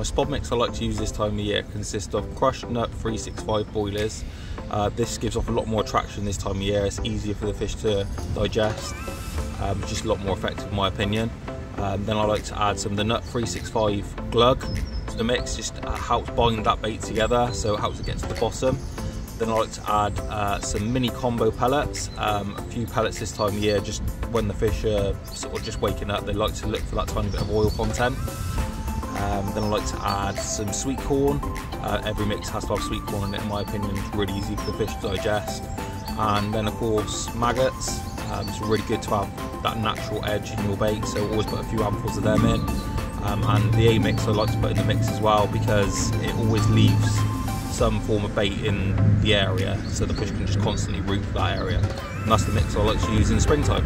My spod mix I like to use this time of year consists of crushed nut 365 boilies. Uh, this gives off a lot more attraction this time of year. It's easier for the fish to digest. Um, just a lot more effective in my opinion. Um, then I like to add some of the nut 365 glug to the mix. Just uh, helps bind that bait together, so it helps it get to the bottom. Then I like to add uh, some mini combo pellets, um, a few pellets this time of year, just when the fish are sort of just waking up, they like to look for that tiny bit of oil content. Um, then I like to add some sweet corn. Uh, every mix has to have sweet corn in it, in my opinion. It's really easy for the fish to digest. And then, of course, maggots. Um, it's really good to have that natural edge in your bait, so always put a few handfuls of them in. Um, and the A mix I like to put in the mix as well because it always leaves some form of bait in the area so the fish can just constantly root that area. And that's the mix I like to use in springtime.